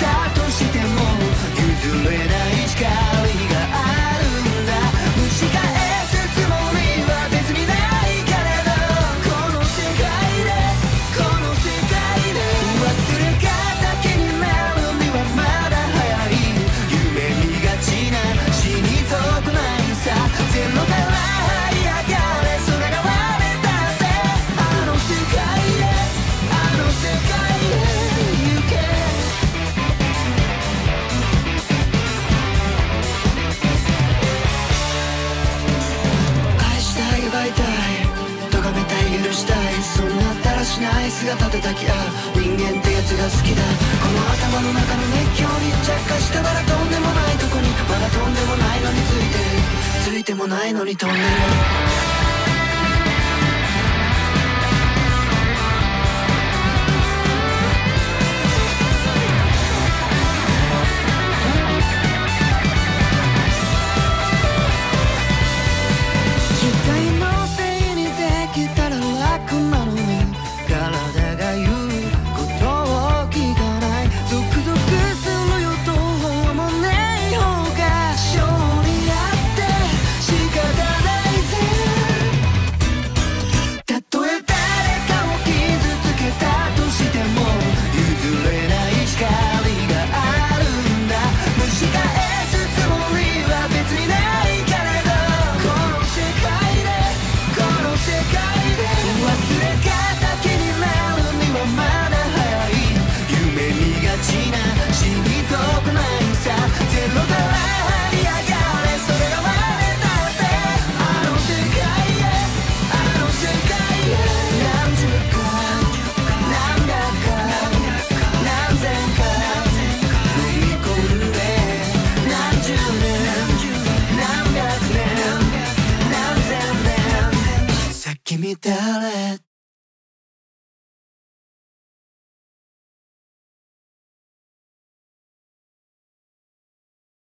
got なが立てたきゃ人間ってやつが好きだ。この頭の中の熱狂に着火したならとんでもないとこに。まだとんでもないのについてついてもないのに飛んでる乱れ